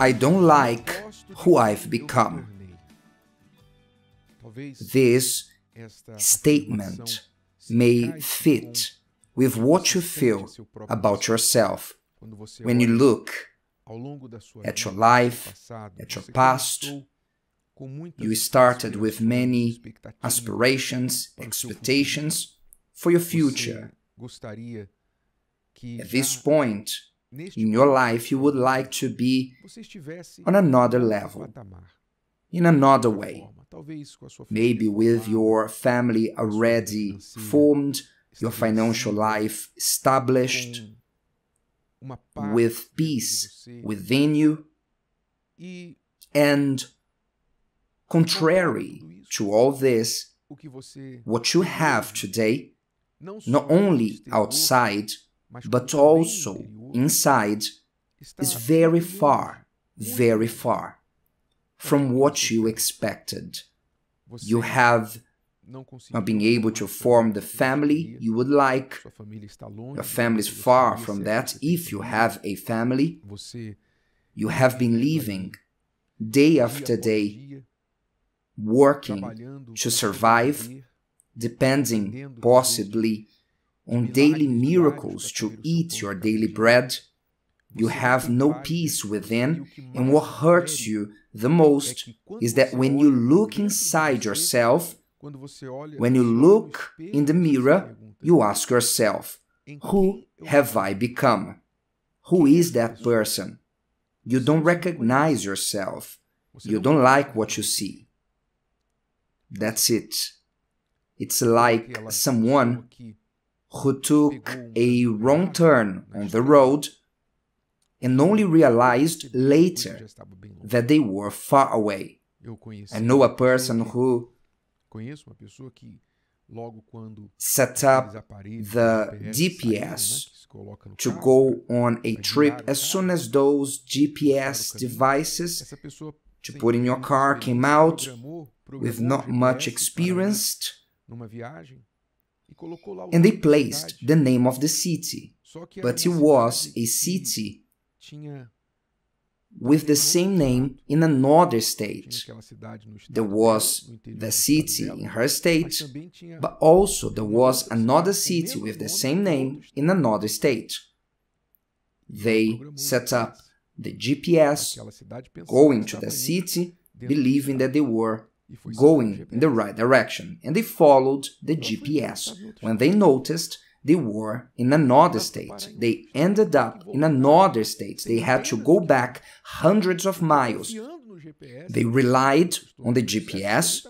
I don't like who I've become. This statement may fit with what you feel about yourself when you look at your life, at your past. You started with many aspirations, expectations for your future. At this point in your life, you would like to be on another level, in another way. Maybe with your family already formed, your financial life established, with peace within you, and contrary to all this, what you have today, not only outside, but also inside, is very far, very far from what you expected. You have not being able to form the family you would like. Your family is far from that if you have a family. You have been living day after day, working to survive, depending possibly on daily miracles to eat your daily bread. You have no peace within, and what hurts you the most is that when you look inside yourself, when you look in the mirror, you ask yourself, Who have I become? Who is that person? You don't recognize yourself. You don't like what you see. That's it. It's like someone who took a wrong turn on the road and only realized later that they were far away. I know a person who set up the GPS to go on a trip as soon as those GPS devices to put in your car came out with not much experience and they placed the name of the city. But it was a city with the same name in another state. There was the city in her state, but also there was another city with the same name in another state. They set up the GPS, going to the city, believing that they were going in the right direction, and they followed the GPS. When they noticed they were in another state. They ended up in another state. They had to go back hundreds of miles. They relied on the GPS.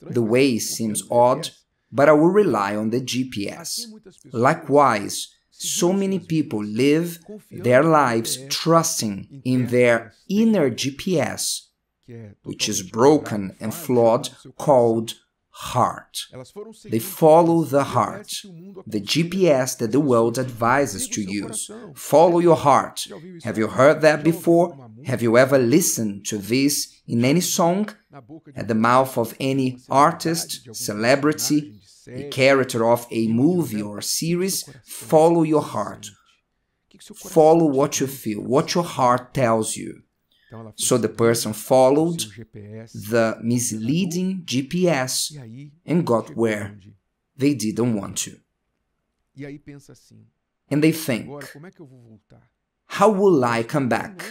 The way seems odd, but I will rely on the GPS. Likewise, so many people live their lives trusting in their inner GPS, which is broken and flawed, called heart. They follow the heart, the GPS that the world advises to use. Follow your heart. Have you heard that before? Have you ever listened to this in any song? At the mouth of any artist, celebrity, a character of a movie or series? Follow your heart. Follow what you feel, what your heart tells you. So the person followed the misleading GPS and got where they didn't want to. And they think, how will I come back?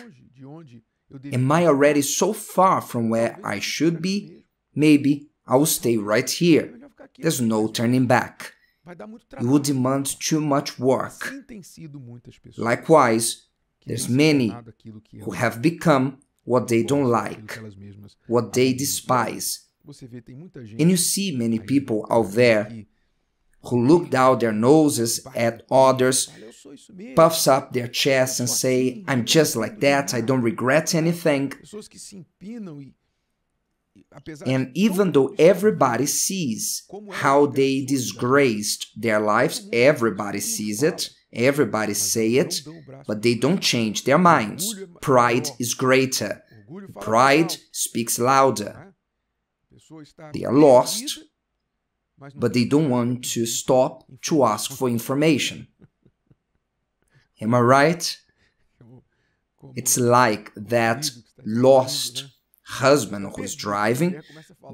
Am I already so far from where I should be? Maybe I will stay right here. There's no turning back. It would demand too much work. Likewise, there's many who have become what they don't like, what they despise. And you see many people out there who look down their noses at others, puffs up their chests and say, I'm just like that, I don't regret anything. And even though everybody sees how they disgraced their lives, everybody sees it, Everybody say it, but they don't change their minds. Pride is greater. Pride speaks louder. They are lost, but they don't want to stop to ask for information. Am I right? It's like that lost husband who is driving.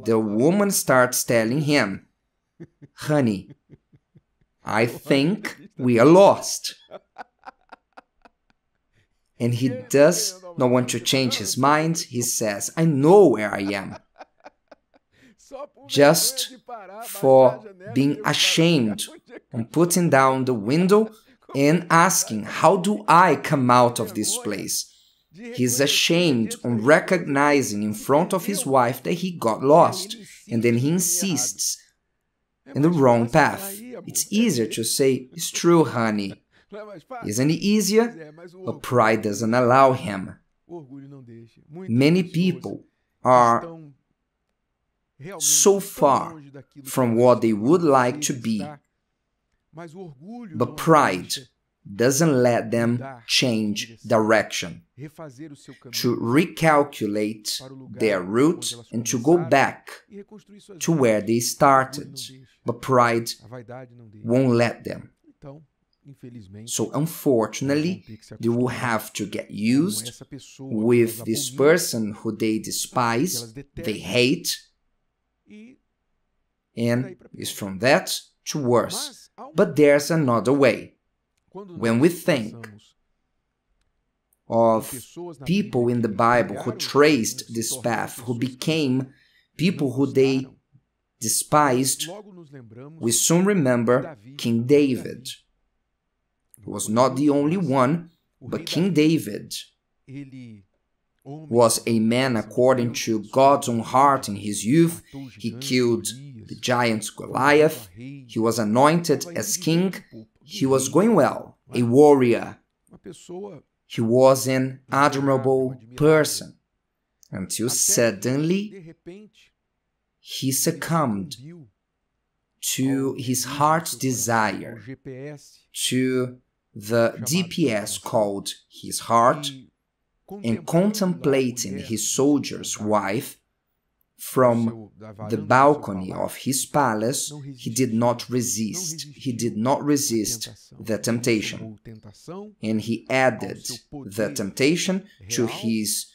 The woman starts telling him, Honey, I think we are lost. And he does not want to change his mind. He says, I know where I am. Just for being ashamed and putting down the window and asking, How do I come out of this place? He's ashamed on recognizing in front of his wife that he got lost, and then he insists in the wrong path. It's easier to say, It's true, honey. Isn't it easier? But pride doesn't allow him. Many people are so far from what they would like to be. But pride doesn't let them change direction, to recalculate their route and to go back to where they started. But pride won't let them. So, unfortunately, they will have to get used with this person who they despise, they hate, and it's from that to worse. But there's another way. When we think of people in the Bible who traced this path, who became people who they despised, we soon remember King David. He was not the only one, but King David was a man according to God's own heart in his youth. He killed the giant Goliath. He was anointed as king. He was going well, a warrior. He was an admirable person. Until suddenly he succumbed to his heart's desire, to the GPS called his heart, and contemplating his soldier's wife from the balcony of his palace, he did not resist. He did not resist the temptation. And he added the temptation to his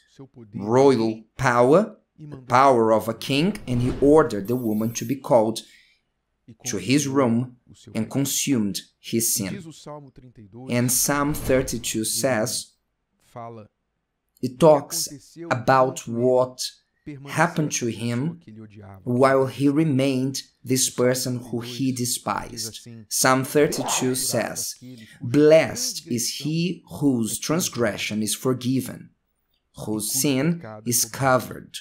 royal power, the power of a king, and he ordered the woman to be called to his room and consumed his sin. And Psalm 32 says, it talks about what happened to him while he remained this person who he despised. Psalm 32 says, Blessed is he whose transgression is forgiven, whose sin is covered.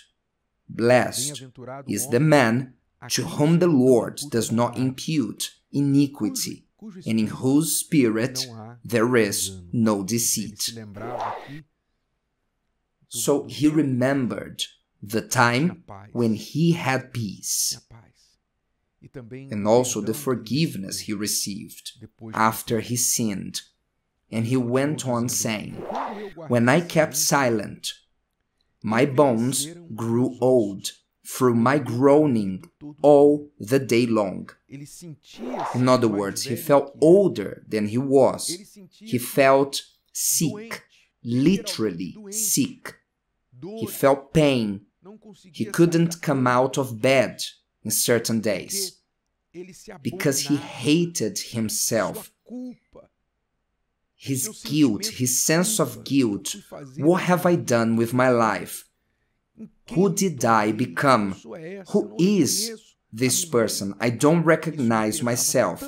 Blessed is the man to whom the Lord does not impute iniquity, and in whose spirit there is no deceit. So he remembered the time when he had peace, and also the forgiveness he received after he sinned. And he went on saying, When I kept silent, my bones grew old through my groaning all the day long. In other words, he felt older than he was. He felt sick, literally sick. He felt pain. He couldn't come out of bed in certain days because he hated himself. His guilt, his sense of guilt. What have I done with my life? Who did I become? Who is this person? I don't recognize myself.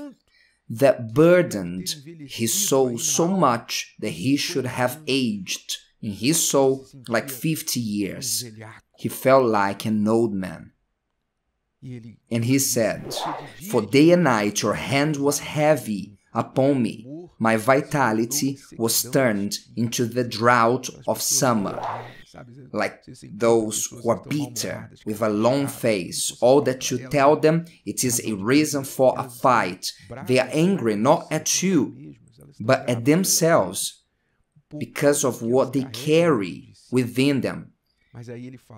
That burdened his soul so much that he should have aged in his soul like 50 years. He felt like an old man. And he said, For day and night your hand was heavy upon me. My vitality was turned into the drought of summer. Like those who are bitter with a long face, all that you tell them it is a reason for a fight. They are angry not at you, but at themselves because of what they carry within them.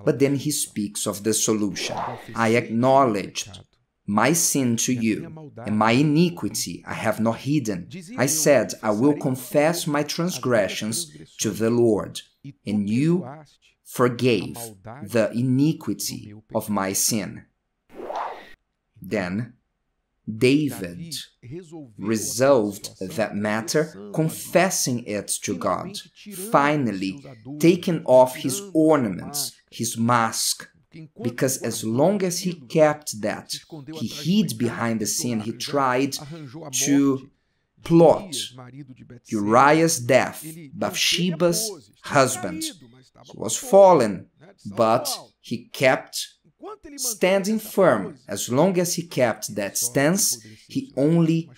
But then he speaks of the solution. I acknowledged my sin to you, and my iniquity I have not hidden. I said, I will confess my transgressions to the Lord, and you forgave the iniquity of my sin. Then David resolved that matter, confessing it to God, finally taking off his ornaments, his mask, because as long as he kept that, he hid behind the sin, he tried to plot Uriah's death, Bathsheba's husband. He was fallen, but he kept standing firm. As long as he kept that stance, he only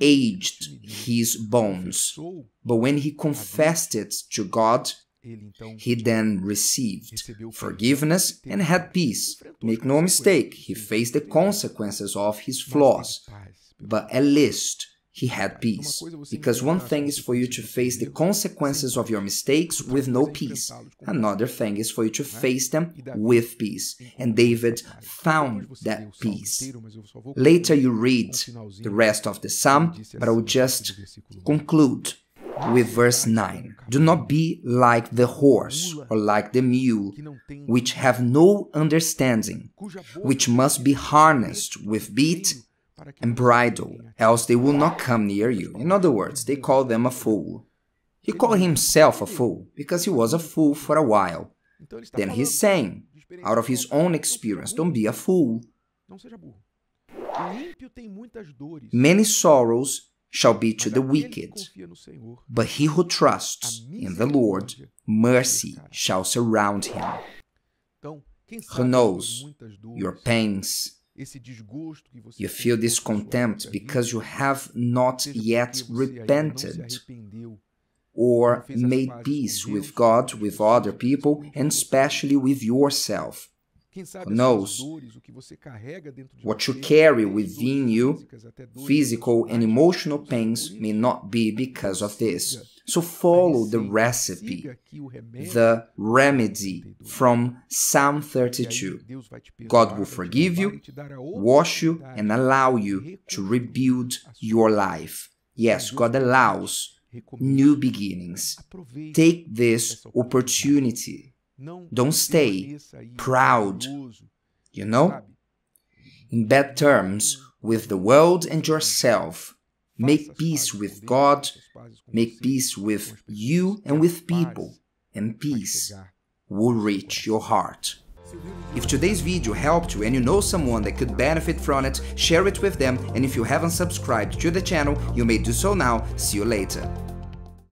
aged his bones. But when he confessed it to God, he then received forgiveness and had peace. Make no mistake, he faced the consequences of his flaws, but at least he had peace. Because one thing is for you to face the consequences of your mistakes with no peace, another thing is for you to face them with peace. And David found that peace. Later you read the rest of the psalm, but I will just conclude with verse 9 Do not be like the horse or like the mule, which have no understanding, which must be harnessed with bit and bridle, else they will not come near you. In other words, they call them a fool. He called himself a fool because he was a fool for a while. Then he's saying, out of his own experience, don't be a fool. Many sorrows shall be to the wicked. But he who trusts in the Lord, mercy shall surround him. Who knows your pains? You feel this contempt because you have not yet repented or made peace with God, with other people, and especially with yourself. Knows what you carry within you, physical and emotional pains may not be because of this. So follow the recipe, the remedy from Psalm 32. God will forgive you, wash you, and allow you to rebuild your life. Yes, God allows new beginnings. Take this opportunity don't stay proud, you know? In bad terms with the world and yourself. Make peace with God, make peace with you and with people, and peace will reach your heart. If today's video helped you and you know someone that could benefit from it, share it with them and if you haven't subscribed to the channel, you may do so now. See you later.